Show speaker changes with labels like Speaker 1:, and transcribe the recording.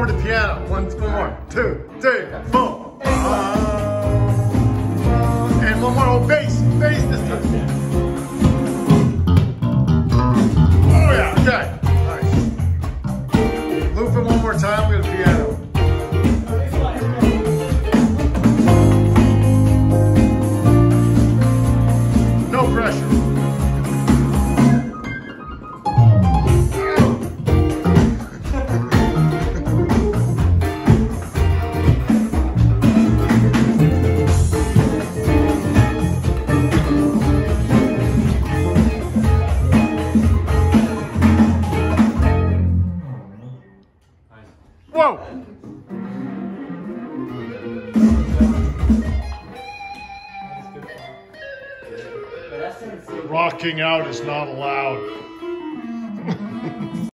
Speaker 1: over the piano. One, one more, two, three, four. And one more old bass, bass this time. Oh yeah, okay. Nice. Loop it one more time with the piano. No pressure. Rocking out is not allowed.